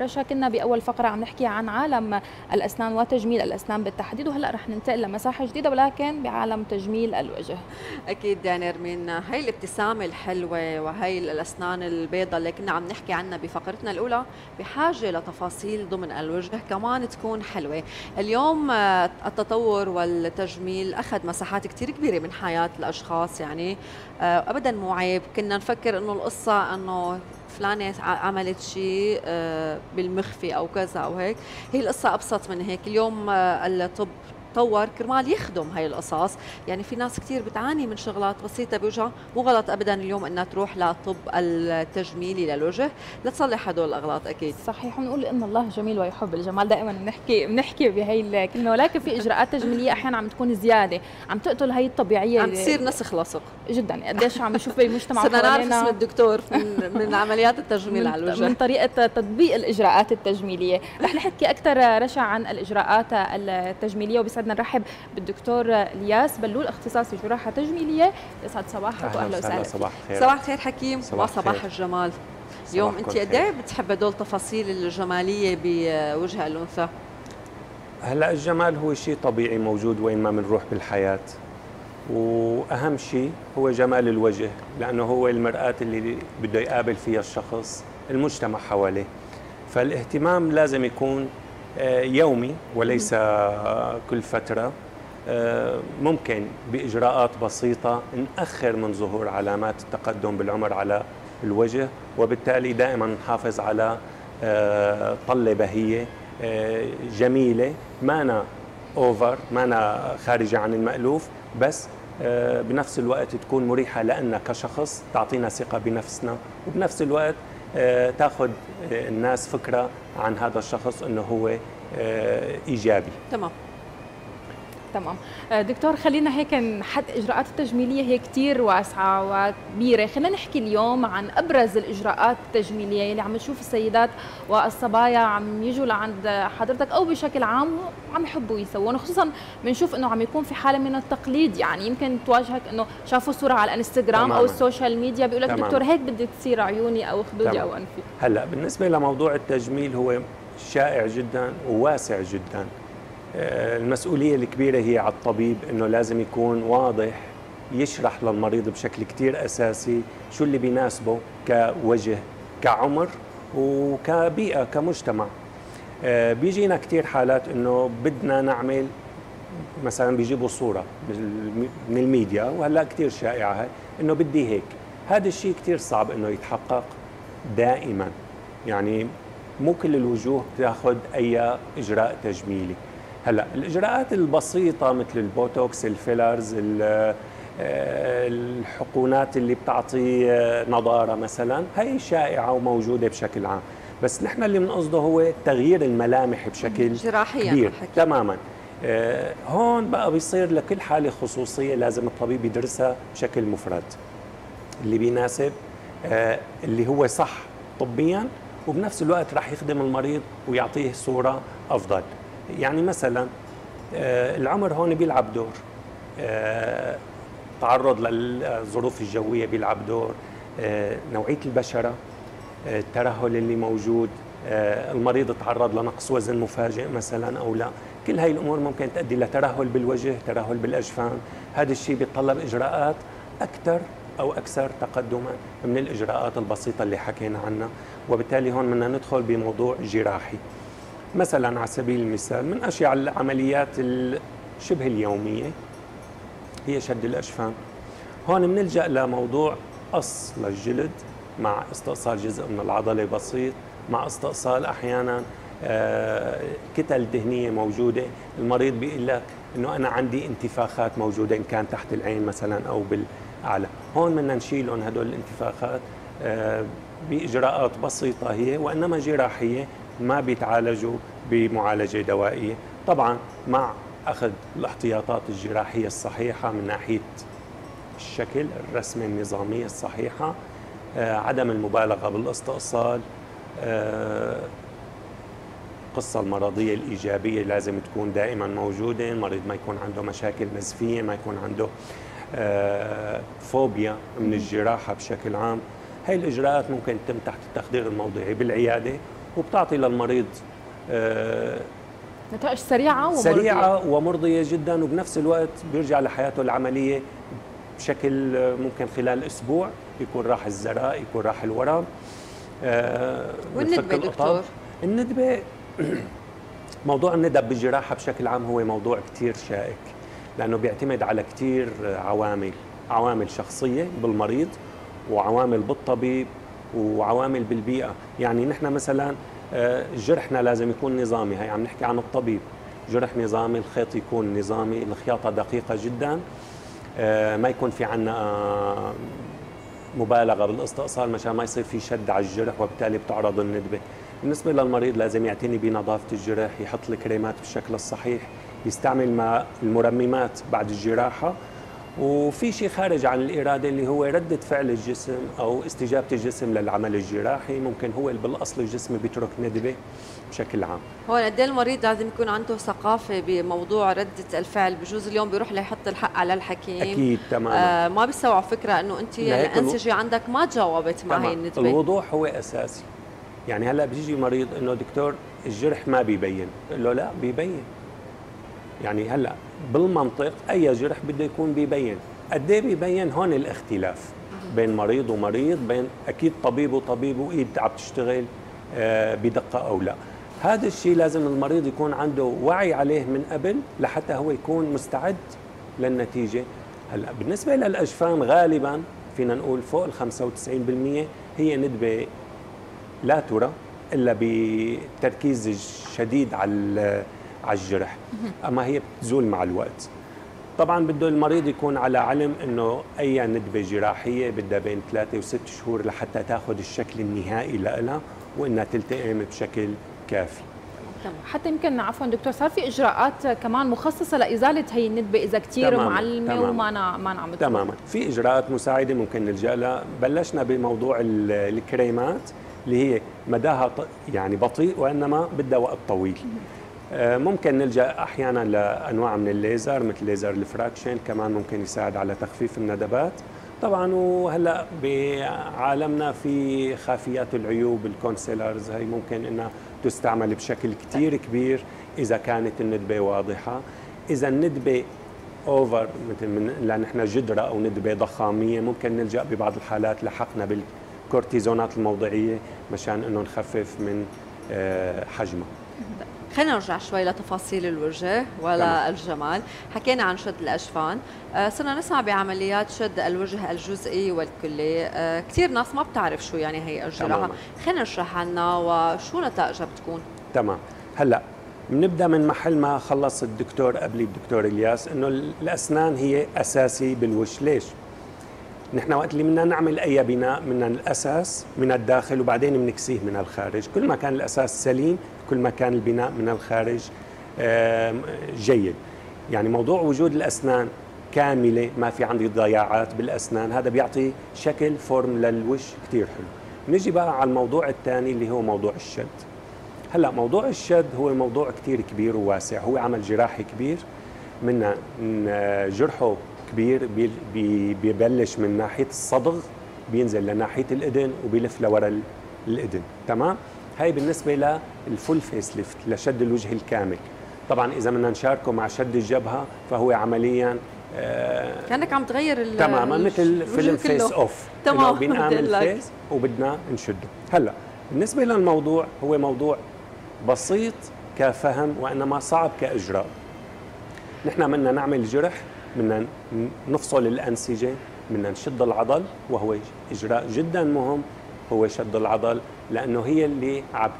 رشا كنا بأول فقرة عم نحكي عن عالم الأسنان وتجميل الأسنان بالتحديد وهلأ رح ننتقل لمساحة جديدة ولكن بعالم تجميل الوجه. أكيد يا نرمين هاي الابتسامة الحلوة وهي الأسنان البيضاء اللي كنا عم نحكي عنها بفقرتنا الأولى بحاجة لتفاصيل ضمن الوجه كمان تكون حلوة. اليوم آه، التطور والتجميل أخذ مساحات كثير كبيرة من حياة الأشخاص يعني آه، ابدا مو عيب. كنا نفكر إنه القصة إنه فلانة عملت شيء آه، بالمخفي أو كذا أو هيك. هي القصة أبسط من هيك. اليوم آه، الطب تطور كرمال يخدم هاي القصص. يعني في ناس كثير بتعاني من شغلات بسيطة بوجهها. مو غلط ابدا اليوم إنها تروح للطب التجميلي للوجه لتصلح هدول الأغلاط أكيد. صحيح ونقول إن الله جميل ويحب الجمال. دائما بنحكي بنحكي بهي الكلمة. ولكن في إجراءات تجميلية أحيانا عم تكون زيادة. عم تقتل هي الطبيعية عم تصير نسخ لصق. جدا. قديش عم نشوف بالمجتمع صرنا نعرف اسم الدكتور من, من عمليات التجميل على الوجه. من طريقة تطبيق الإجراءات التجميلية. رح نحكي أكثر رشا عن الإجراءات التجميلية وبس يسعدنا نرحب بالدكتور الياس بلول اختصاصي جراحة تجميلية. يسعد صباحك واهلا وسهلا صباح الخير. صباح الخير حكيم وصباح الجمال. اليوم أنت قد إيه بتحب هدول التفاصيل الجمالية بوجه الأنثى؟ هلأ الجمال هو شيء طبيعي موجود وين ما بنروح بالحياة. وأهم شيء هو جمال الوجه لأنه هو المرآة اللي بده يقابل فيها الشخص المجتمع حواليه. فالاهتمام لازم يكون يومي وليس كل فترة. آه، ممكن بإجراءات بسيطة نأخر من ظهور علامات التقدم بالعمر على الوجه وبالتالي دائما نحافظ على آه، طلة بهية جميلة. مانا اوفر مانا خارجة عن المألوف بس بنفس الوقت تكون مريحة لنا كشخص تعطينا ثقة بنفسنا وبنفس الوقت آه، تاخذ الناس فكرة عن هذا الشخص إنه هو آه، إيجابي. تمام. تمام. آه، دكتور خلينا هيك نحط الاجراءات التجميلية هي كثير واسعة وكبيرة. خلينا نحكي اليوم عن أبرز الإجراءات التجميلية اللي عم نشوف السيدات والصبايا عم يجوا لعند حضرتك أو بشكل عام عم يحبوا يسوون خصوصا بنشوف إنه عم يكون في حالة من التقليد. يعني يمكن تواجهك إنه شافوا صورة على الإنستغرام تماما. أو ال social media بيقول لك دكتور هيك بدي تصير عيوني أو خدودي أو أنفي. هلأ بالنسبة لموضوع التجميل هو شائع جدا وواسع جدا. المسؤولية الكبيرة هي على الطبيب أنه لازم يكون واضح يشرح للمريض بشكل كتير أساسي شو اللي بيناسبه كوجه كعمر وكبيئة كمجتمع. آه، بيجينا كتير حالات أنه بدنا نعمل مثلا بيجيبوا صورة من الميديا وهلأ كتير شائعة أنه بدي هيك. هذا الشيء كتير صعب أنه يتحقق دائما. يعني مو كل الوجوه تاخذ أي إجراء تجميلي. هلا الإجراءات البسيطة مثل البوتوكس ال fillers آه، الحقونات اللي بتعطي آه، نضارة مثلا هي شائعة وموجودة بشكل عام. بس نحن اللي بنقصده هو تغيير الملامح بشكل جراحيا كبير. تماما. آه، هون بقى بيصير لكل حالة خصوصية لازم الطبيب يدرسها بشكل مفرد. اللي بيناسب اللي هو صح طبيا وبنفس الوقت راح يخدم المريض ويعطيه صورة أفضل. يعني مثلا آه، العمر هون بيلعب دور. آه، تعرض للظروف الجوية بيلعب دور. آه، نوعية البشرة الترهل اللي موجود المريض تعرض لنقص وزن مفاجئ مثلا أو لا. كل هاي الأمور ممكن تؤدي لترهل بالوجه ترهل بالأجفان. هذا الشيء بيتطلب إجراءات أكثر أو أكثر تقدما من الإجراءات البسيطة اللي حكينا عنها. وبالتالي هون بدنا ندخل بموضوع جراحي. مثلا على سبيل المثال من أشياء العمليات الشبه اليومية هي شد الأشفان. هون بنلجا لموضوع قص للجلد مع استئصال جزء من العضلة بسيط مع استئصال أحيانا آه، كتل دهنية موجودة. المريض بيقول لك إنه أنا عندي انتفاخات موجودة إن كان تحت العين مثلا أو بالأعلى. هون بدنا نشيلهم هدول الانتفاخات آه، بإجراءات بسيطة هي وإنما جراحية ما بيتعالجوا بمعالجة دوائية. طبعا مع أخذ الاحتياطات الجراحية الصحيحة من ناحية الشكل الرسمه النظاميه الصحيحة آه، عدم المبالغة بالاستئصال آه، القصة المرضية الإيجابية لازم تكون دائما موجودة المريض ما يكون عنده مشاكل نزفية ما يكون عنده آه، فوبيا من الجراحة بشكل عام. هاي الإجراءات ممكن تتم تحت التخدير الموضعي بالعيادة. وبتعطي للمريض آه، نتائج سريعة ومرضية. سريعة ومرضية جدا وبنفس الوقت بيرجع لحياته العملية بشكل آه، ممكن خلال أسبوع يكون راح الزراء يكون راح الورم آه والندبة دكتور؟ الندبة موضوع الندب بالجراحة بشكل عام هو موضوع كثير شائك لأنه بيعتمد على كثير عوامل عوامل شخصية بالمريض وعوامل بالطبيب وعوامل بالبيئة. يعني نحن مثلا آه، جرحنا لازم يكون نظامي. هي عم نحكي عن الطبيب. جرح نظامي الخيط يكون نظامي الخياطة دقيقة جدا. آه، ما يكون في عنا مبالغة بالإستئصال مشان ما يصير في شد على الجرح وبالتالي بتعرض الندبة. بالنسبة للمريض لازم يعتني بنظافة الجرح يحط الكريمات بالشكل الصحيح يستعمل ما المرممات بعد الجراحة وفي شيء خارج عن الإرادة اللي هو ردة فعل الجسم أو استجابة الجسم للعمل الجراحي ممكن هو بالأصل الجسم بيترك ندبة بشكل عام. هون قد إيه المريض لازم يكون عنده ثقافة بموضوع ردة الفعل؟ بجوز اليوم بيروح ليحط الحق على الحكيم. أكيد تماما. آه ما بيستوعب فكرة أنه أنت الأنسجة عندك ما تجاوبت مع هي الندبة. الوضوح هو أساسي. يعني هلأ بيجي مريض إنه دكتور الجرح ما بيبين. بقول له لا بيبين. يعني هلأ بالمنطق أي جرح بده يكون بيبين. قد إيه بيبين؟ هون الاختلاف بين مريض ومريض بين أكيد طبيب وطبيب وايد عم تشتغل آه، بدقة أو لا. هذا الشيء لازم المريض يكون عنده وعي عليه من قبل لحتى هو يكون مستعد للنتيجة. هلا بالنسبة للأجفان غالبا فينا نقول فوق ال 95% هي ندبة لا ترى إلا بتركيز شديد على على الجرح. أما هي بتزول مع الوقت. طبعا بده المريض يكون على علم إنه أي ندبة جراحية بدها بين ثلاثة وست شهور لحتى تاخذ الشكل النهائي لها وإنها تلتئم بشكل كافي. حتى يمكن عفوا دكتور صار في إجراءات كمان مخصصة لإزالة هي الندبة إذا كثير معلمه وما ما عم تماما. في إجراءات مساعدة ممكن نلجأ لها. بلشنا بموضوع الكريمات اللي هي مداها يعني بطيء وإنما بدها وقت طويل. ممكن نلجأ أحيانا لأنواع من الليزر مثل ليزر ال fraction كمان ممكن يساعد على تخفيف الندبات. طبعا وهلأ بعالمنا في خافيات العيوب ال concealers هي ممكن إنها تستعمل بشكل كثير كبير إذا كانت الندبة واضحة. إذا الندبة over مثل من لأن إحنا جدرة أو ندبة ضخامية ممكن نلجأ ببعض الحالات لحقنا بالكورتيزونات الموضعية مشان إنه نخفف من آه، حجمها. خلينا نرجع شوي لتفاصيل الوجه ولا الجمال. حكينا عن شد الأجفان. آه، صرنا نسمع بعمليات شد الوجه الجزئي والكلي. آه، كثير ناس ما بتعرف شو يعني هي الجراحة. خلينا نشرح عنا وشو نتائجها بتكون. تمام. هلأ بنبدأ من محل ما خلص الدكتور قبل الدكتور إلياس إنه الأسنان هي أساسي بالوش. ليش؟ نحن وقت اللي بدنا نعمل أي بناء من الأساس من الداخل وبعدين بنكسيه من الخارج. كل ما كان الأساس سليم كل ما كان البناء من الخارج جيد. يعني موضوع وجود الأسنان كاملة ما في عندي ضياعات بالأسنان هذا بيعطي شكل فورم للوش كثير حلو. نجي بقى على الموضوع الثاني اللي هو موضوع الشد. هلأ موضوع الشد هو موضوع كثير كبير وواسع. هو عمل جراحي كبير من جرحه كبير بيبلش من ناحية الصدغ بينزل لناحية الاذن وبيلف لورا الاذن تمام؟ هاي بالنسبة لل full face lift لشد الوجه الكامل. طبعا إذا بدنا نشاركه مع شد الجبهة فهو عمليا آه كأنك عم تغير تماما مثل فيلم Face Off تمام. بنعمل face وبدنا نشده. هلأ بالنسبة للموضوع هو موضوع بسيط كفهم وإنما صعب كإجراء. نحن بدنا نعمل جرح بدنا نفصل الأنسجة بدنا نشد العضل وهو إجراء جدا مهم هو شد العضل لأنه هي اللي عم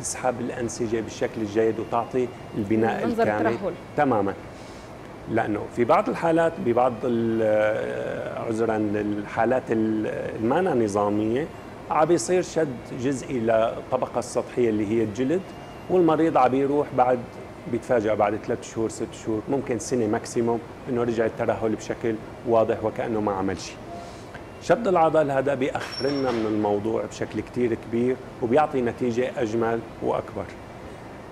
تسحب الأنسجة بالشكل الجيد وتعطي البناء الكامل الترهل. تماما لأنه في بعض الحالات ببعض عذرا الحالات المانا نظامية عم بيصير شد جزئي للطبقه السطحية اللي هي الجلد والمريض عم بيروح بعد بيتفاجئ بعد ثلاث شهور ست شهور ممكن سنة ماكسيموم إنه رجع الترهل بشكل واضح وكأنه ما عمل شيء. شد العضل هذا بيأخرنا من الموضوع بشكل كتير كبير وبيعطي نتيجة أجمل وأكبر.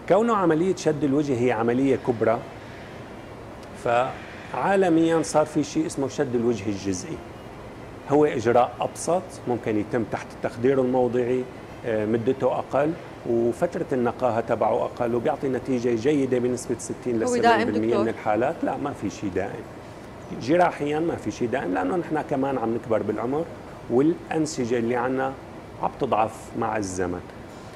كونه عملية شد الوجه هي عملية كبرى فعالميا صار في شيء اسمه شد الوجه الجزئي. هو إجراء أبسط ممكن يتم تحت التخدير الموضعي مدته أقل وفترة النقاهة تبعه أقل وبيعطي نتيجة جيدة بنسبة 60 ل 70% من الحالات. لا ما في شيء دائم. جراحيا ما في شيء دائم لأنه نحن كمان عم نكبر بالعمر والأنسجة اللي عندنا عم تضعف مع الزمن.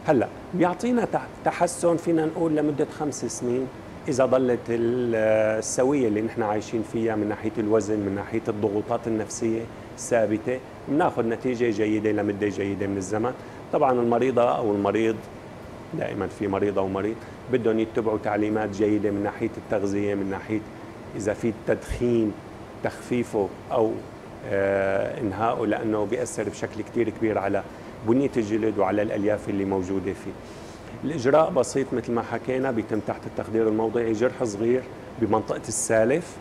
هلأ بيعطينا تحسن فينا نقول لمدة خمس سنين إذا ضلت السوية اللي نحن عايشين فيها من ناحية الوزن من ناحية الضغوطات النفسية ثابتة بناخذ نتيجة جيدة لمدة جيدة من الزمن. طبعا المريضه أو المريض دائما في مريضه ومريض بدهم يتبعوا تعليمات جيدة من ناحية التغذية من ناحية إذا في تدخين تخفيفه أو آه انهائه لأنه بيأثر بشكل كثير كبير على بنية الجلد وعلى الألياف اللي موجودة فيه. الإجراء بسيط مثل ما حكينا بيتم تحت التخدير الموضعي جرح صغير بمنطقة السالف.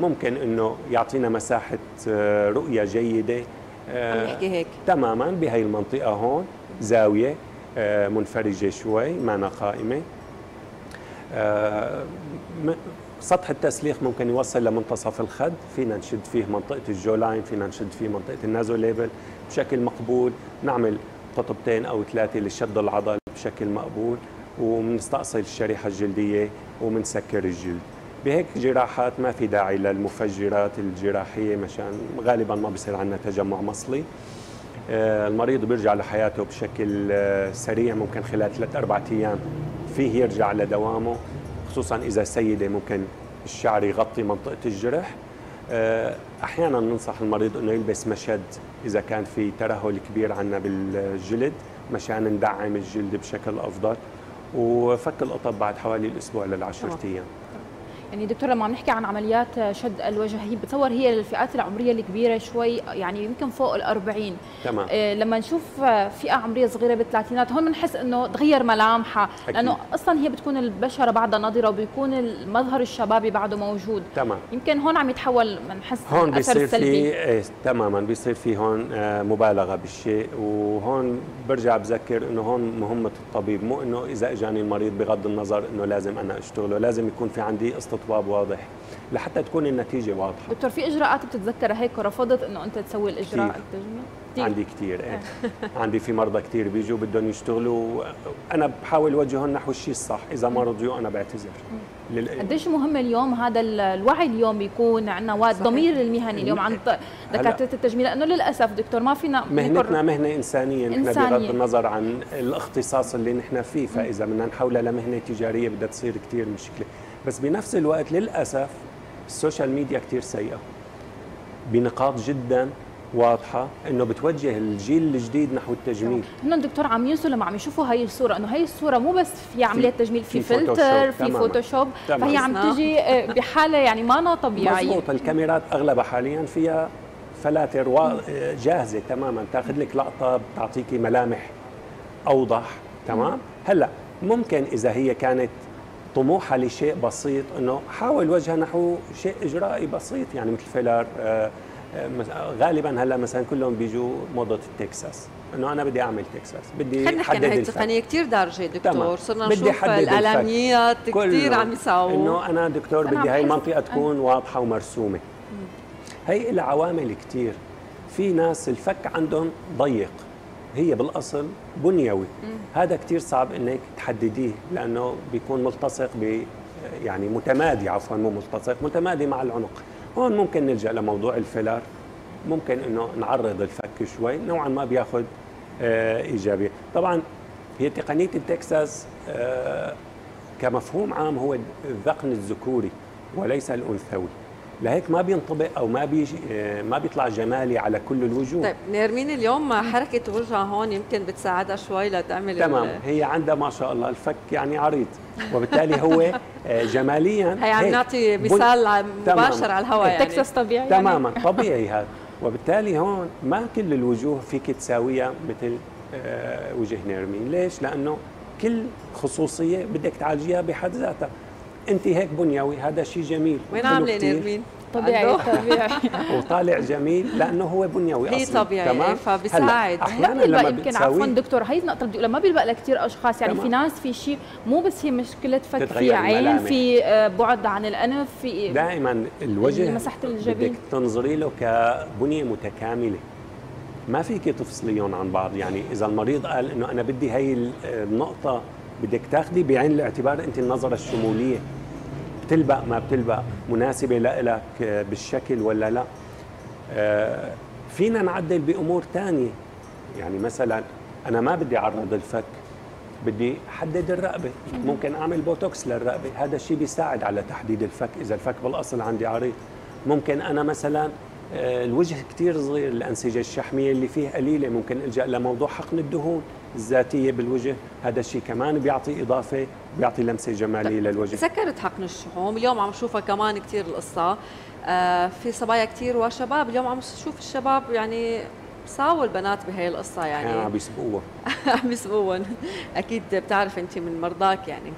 ممكن إنه يعطينا مساحة آه، رؤية جيدة عم آه، نحكي هيك. تماما بهي المنطقة هون. زاوية آه، منفرجة شوي معنا قائمة. سطح التسليخ ممكن يوصل لمنتصف الخد. فينا نشد فيه منطقة ال jawline فينا نشد فيه منطقة ال nasolabial بشكل مقبول. نعمل قطبتين أو ثلاثة لشد العضل بشكل مقبول وبنستأصل الشريحة الجلدية وبنسكر الجلد. بهيك جراحات ما في داعي للمفجرات الجراحية مشان غالبا ما بصير عندنا تجمع مصلي. آه، المريض بيرجع لحياته بشكل آه، سريع ممكن خلال ثلاث أربعة أيام. فيه يرجع لدوامه خصوصا إذا سيدة ممكن الشعر يغطي منطقة الجرح. آه، أحيانا ننصح المريض أنه يلبس مشد إذا كان في ترهل كبير عنا بالجلد مشان ندعم الجلد بشكل أفضل. وفك القطب بعد حوالي الأسبوع للعشرة أيام. يعني دكتور لما عم نحكي عن عمليات شد الوجه هي بتصور هي للفئات العمرية الكبيرة شوي يعني يمكن فوق ال 40 تمام. إيه لما نشوف فئة عمرية صغيرة بالثلاثينات هون بنحس إنه تغير ملامحها لأنه أصلا هي بتكون البشرة بعدها نضره وبيكون المظهر الشبابي بعده موجود. تمام. يمكن هون عم يتحول بنحس هون بيصير في إيه تماما بيصير في هون آه مبالغة بالشيء. وهون برجع بذكر إنه هون مهمة الطبيب مو إنه إذا إجاني المريض بغض النظر إنه لازم أنا أشتغله لازم يكون في عندي استطباب واضح لحتى تكون النتيجة واضحة. دكتور في إجراءات بتتذكرها هيك ورفضت إنه أنت تسوي الإجراء كتير. التجميل؟ كتير. عندي كثير إيه. عندي في مرضى كثير بيجوا بدهم يشتغلوا. أنا بحاول أوجههم نحو الشيء الصح. إذا ما رضيوا أنا بعتذر. قديش مهم اليوم هذا الوعي اليوم بيكون عندنا الضمير المهني اليوم عند دكاترة التجميل؟ لأنه للأسف دكتور ما فينا مهنتنا مهنة إنسانية. نحن بغض النظر عن الاختصاص اللي نحن فيه فإذا بدنا نحولها لمهنة تجارية بدها تصير كثير مشكلة. بس بنفس الوقت للأسف ال social media كثير سيئة. بنقاط جدا واضحة إنه بتوجه الجيل الجديد نحو التجميل. هن دكتور عم ينسوا لما عم يشوفوا هي الصورة إنه هي الصورة مو بس في عمليه تجميل في, في فلتر في فوتوشوب فهي عم تجي آه، بحالة يعني ما طبيعيه مضبوط. الكاميرات أغلبها حاليا فيها فلاتر آه، جاهزة تماما. تاخذ لك لقطة بتعطيكي ملامح أوضح. تمام. هلأ ممكن إذا هي كانت طموحها لشيء بسيط إنه أحاول أوجهها نحو شيء إجرائي بسيط يعني مثل فيلر آه غالبا هلأ مثلا كلهم بيجوا موضة التكساس إنه أنا بدي أعمل تكساس بدي خلينا نحكي هي التقنية. كثير دارجه دكتور. صرنا نشوف الاعلاميات كثير عم يساووا. إنه أنا دكتور بدي هاي المنطقة تكون واضحة ومرسومة. هي لها عوامل كثير في ناس الفك عندهم ضيق. هي بالأصل بنيوي. هذا كثير صعب إنك تحدديه لأنه بيكون ملتصق ب يعني متمادي عفوا مو ملتصق متمادي مع العنق. هون ممكن نلجأ لموضوع الفيلر. ممكن إنه نعرض الفك شوي نوعا ما بياخذ آه إيجابية. طبعا هي تقنية التكساس آه كمفهوم عام هو الذقن الذكوري وليس الأنثوي. لهيك ما بينطبق أو ما بيجي آه، ما بيطلع جمالي على كل الوجوه. طيب نيرمين اليوم حركة وجهها هون يمكن بتساعدها شوي لتعمل تمام هي عندها ما شاء الله الفك يعني عريض وبالتالي هو آه، جماليا هي عم نعطي مثال مباشر على الهواء يعني. تكساس طبيعي يعني. تماما يعني. طبيعي هذا. وبالتالي هون ما كل الوجوه فيك تساويها مثل آه، وجه نيرمين ليش؟ لأنه كل خصوصية بدك تعالجيها بحد ذاتها. أنت هيك بنيوي هذا شيء جميل. وين عاملة نيرمين؟ طبيعي طبيعي. وطالع جميل لأنه هو بنيوي هي طبيعي؟ تمام؟ فبساعد. أحيانا لما يمكن عفوا دكتور هي النقطه بدي اقولها ما بيلبق لكثير أشخاص يعني تمام. في ناس في شيء مو بس هي مشكلة فك في عين في آه، بعد عن الأنف في دائما الوجه مساحة الجبين. بدك تنظري له كبنية متكاملة. ما فيك تفصليهم عن بعض. يعني إذا المريض قال إنه أنا بدي هي النقطة بدك تاخذي بعين الاعتبار أنت النظرة الشمولية. بتلبق ما بتلبق مناسبة لك بالشكل ولا لا. آه، فينا نعدل بأمور ثانية يعني مثلا أنا ما بدي أعرض الفك بدي حدد الرقبة. ممكن أعمل بوتوكس للرقبة. هذا الشيء بيساعد على تحديد الفك. إذا الفك بالأصل عندي عريض ممكن أنا مثلا الوجه كثير صغير الانسجه الشحمية اللي فيه قليلة. ممكن إلجأ لموضوع حقن الدهون الذاتية بالوجه. هذا الشيء كمان بيعطي إضافة بيعطي لمسة جمالية للوجه. ذكرت حقن الشحوم. اليوم عم نشوفها كمان كثير القصة. آه في صبايا كثير وشباب. اليوم عم نشوف الشباب يعني ساووا البنات بهي القصة يعني. عم بيسبقوها عم بيسبقوهم أكيد بتعرف انت من مرضاك يعني.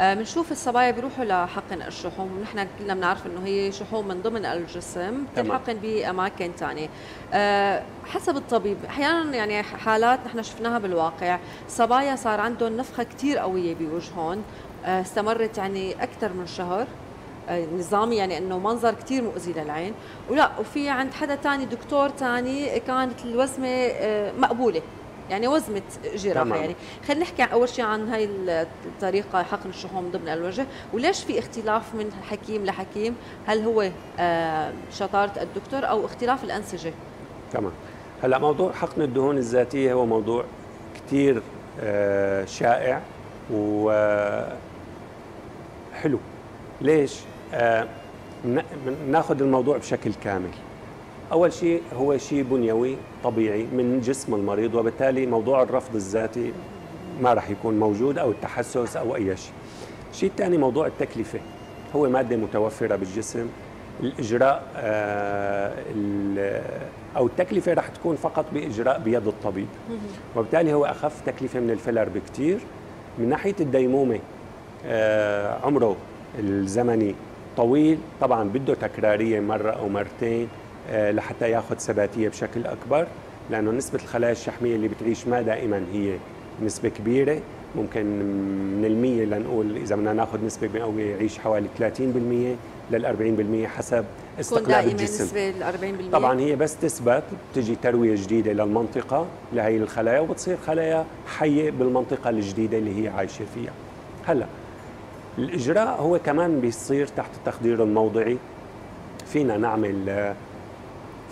بنشوف آه الصبايا بيروحوا لحقن الشحوم. ونحن كلنا بنعرف إنه هي شحوم من ضمن الجسم بتنحقن بأماكن ثانية أه حسب الطبيب أحيانا يعني حالات نحن شفناها بالواقع صبايا صار عندهم نفخة كثير قوية بوجههم. أه استمرت يعني أكثر من شهر. آه، نظامي يعني إنه منظر كثير مؤذي للعين. ولا وفي عند حدا ثاني دكتور ثاني كانت الوزمة آه، مقبولة. يعني وزمه جراحة يعني. خلينا نحكي أول شيء عن هاي الطريقة حقن الشحوم ضمن الوجه. وليش في اختلاف من حكيم لحكيم؟ هل هو آه، شطارة الدكتور أو اختلاف الأنسجة؟ تمام. هلا موضوع حقن الدهون الذاتية هو موضوع كثير شائع و حلو. ليش؟ آه ناخذ الموضوع بشكل كامل. أول شيء هو شيء بنيوي طبيعي من جسم المريض وبالتالي موضوع الرفض الذاتي ما راح يكون موجود أو التحسس أو أي شيء. الشيء الثاني موضوع التكلفة. هو مادة متوفرة بالجسم. الإجراء آه أو التكلفة راح تكون فقط بإجراء بيد الطبيب. وبالتالي هو أخف تكلفة من الفيلر بكثير من ناحية الديمومة آه عمره الزمني طويل. طبعا بده تكرارية مرة أو مرتين. لحتى ياخذ ثباتيه بشكل أكبر لأنه نسبة الخلايا الشحمية اللي بتعيش ما دائما هي نسبة كبيرة. ممكن من المية لنقول إذا بدنا ناخذ نسبة مئوية يعيش حوالي 30% لل 40% حسب استقلاب الجسم. نسبة ل 40% طبعا هي بس تثبت بتجي تروية جديدة للمنطقة لهي الخلايا وبتصير خلايا حية بالمنطقة الجديدة اللي هي عايشة فيها. هلأ الإجراء هو كمان بيصير تحت التخدير الموضعي. فينا نعمل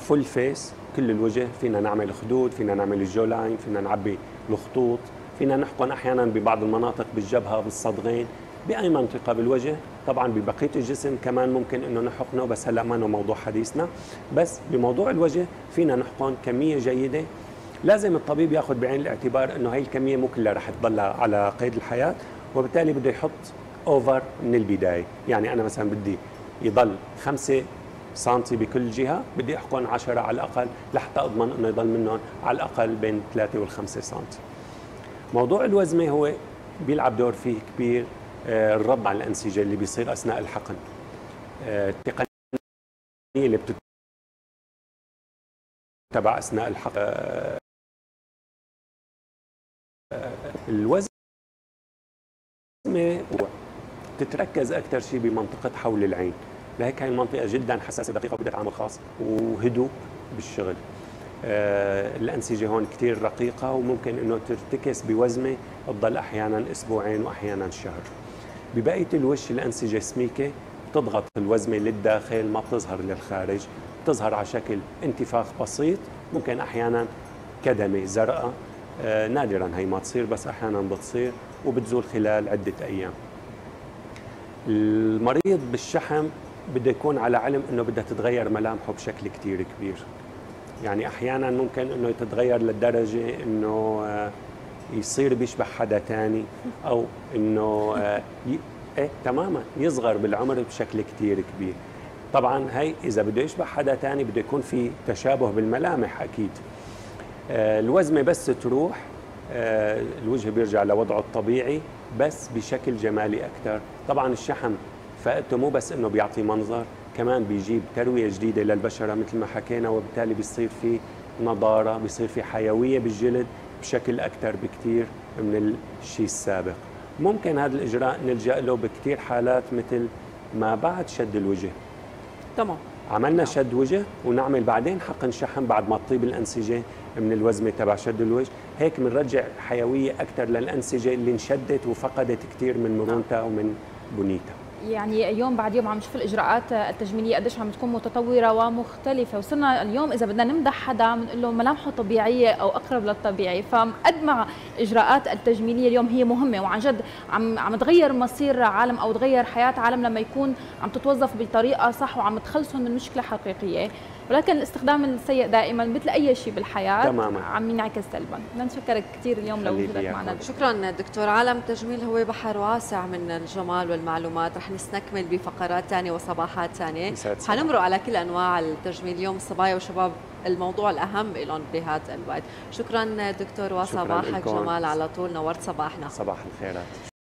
full face كل الوجه. فينا نعمل خدود فينا نعمل ال jawline فينا نعبي الخطوط. فينا نحقن أحيانا ببعض المناطق بالجبهة بالصدغين بأي منطقة بالوجه. طبعا ببقية الجسم كمان ممكن إنه نحقنه بس هلأ ما موضوع حديثنا. بس بموضوع الوجه فينا نحقن كمية جيدة. لازم الطبيب ياخذ بعين الاعتبار إنه هي الكمية مو كلها رح تضل على قيد الحياة وبالتالي بده يحط اوفر من البداية. يعني أنا مثلا بدي يضل 5 سنتي بكل جهة بدي احقن 10 على الأقل لحتى أضمن إنه يضل منهم على الأقل بين 3 وال 5 سنتي. موضوع الوزمة هو بيلعب دور فيه كبير آه، الرد على الأنسجة اللي بيصير أثناء الحقن. آه، التقنية اللي بتتبع أثناء الحقن. آه، الوزن تتركز أكثر شيء بمنطقة حول العين. لهيك هاي المنطقة جدا حساسة دقيقة وبدها تعامل خاص وهدوء بالشغل. آه الأنسجة هون كثير رقيقة وممكن إنه ترتكس بوزمة تضل أحيانا أسبوعين واحيانا شهر. ببقية الوش الأنسجة سميكة بتضغط الوزمة للداخل ما بتظهر للخارج بتظهر على شكل انتفاخ بسيط ممكن أحيانا كدمة زرقاء. آه نادرا هي ما تصير بس أحيانا بتصير وبتزول خلال عدة أيام. المريض بالشحم بده يكون على علم إنه بدها تتغير ملامحه بشكل كثير كبير. يعني أحيانا ممكن إنه تتغير للدرجة إنه آه، يصير بيشبه حدا ثاني أو إنه آه، ي... إيه تماما يصغر بالعمر بشكل كثير كبير. طبعا هي إذا بده يشبه حدا ثاني بده يكون في تشابه بالملامح أكيد. آه، الوزمة بس تروح الوجه بيرجع لوضعه الطبيعي بس بشكل جمالي أكثر طبعا الشحم فائدته مو بس إنه بيعطي منظر كمان بيجيب تروية جديدة للبشرة مثل ما حكينا وبالتالي بيصير في نضارة بيصير في حيوية بالجلد بشكل أكثر بكثير من الشيء السابق. ممكن هذا الإجراء نلجأ له بكثير حالات مثل ما بعد شد الوجه. تمام. عملنا شد وجه ونعمل بعدين حقن شحم بعد ما تطيب الأنسجة من الوزمة تبع شد الوجه. هيك بنرجع حيوية أكثر للأنسجة اللي انشدت وفقدت كثير من مرونتها ومن بنيتها. يعني يوم بعد يوم عم نشوف الإجراءات التجميلية قديش عم تكون متطورة ومختلفة. وصرنا اليوم إذا بدنا نمدح حدا بنقول له ملامحه طبيعية أو أقرب للطبيعي. فقد ما إجراءات التجميلية اليوم هي مهمة وعن جد عم عم تغير مصير عالم أو تغير حياة عالم لما يكون عم تتوظف بطريقه صح وعم تخلصهم من مشكلة حقيقية. ولكن الاستخدام السيء دائما مثل أي شيء بالحياة تماما. عم ينعكس سلبا. بدنا نشكرك كثير اليوم لوجودك معنا. شكرا دكتور عالم. التجميل هو بحر واسع من الجمال والمعلومات. رح نستكمل بفقرات ثانية وصباحات ثانية حنمرق على كل أنواع التجميل اليوم الصبايا وشباب. الموضوع الأهم لهم بهذا الوقت. شكرا دكتور وصباحك. جمال على طول. نورت صباحنا. صباح الخيرات.